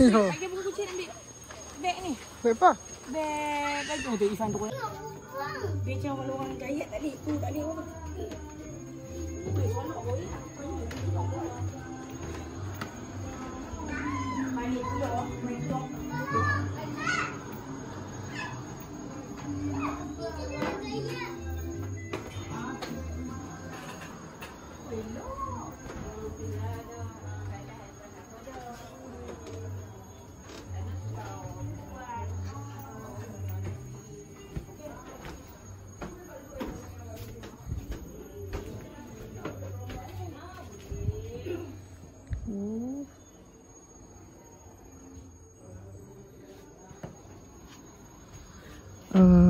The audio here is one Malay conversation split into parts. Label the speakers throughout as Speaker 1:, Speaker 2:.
Speaker 1: Yo.
Speaker 2: Lagi buku kecil ambil beg ni.
Speaker 1: Baik apa?
Speaker 2: Beg baju oh, tu Ifan tu. Beg macam kalau orang gayat tadi. Tu tak apa. Tu
Speaker 1: Uh.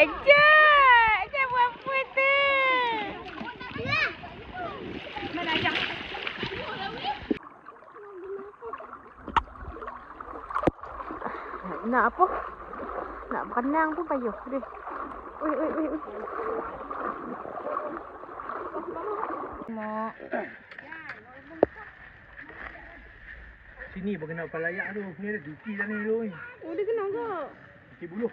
Speaker 1: Aja. Aja buat apa tu?
Speaker 2: Mana ayam?
Speaker 1: Nak apa? Nak berenang pun payah. Deh. Ui, ui, ui. Mak.
Speaker 3: Sini pun kena palayak tu. Ni ada duki ni tu.
Speaker 1: Oh, dia kena ke?
Speaker 3: Duki buluh.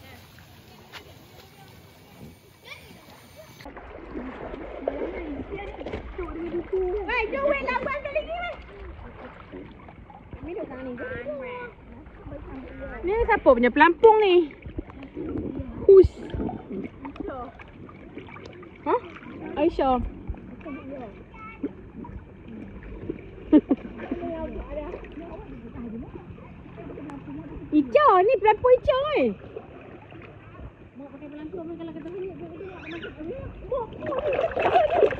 Speaker 1: Wei, jom wei, lambat sekali lagi wei. Ni siapa punya pelampung ni? Hus. Ha? Aisyah. Ica ni pelampung Ica ni. Bawa pakai pelampung kalau kata bunyi. Bawa, bawa.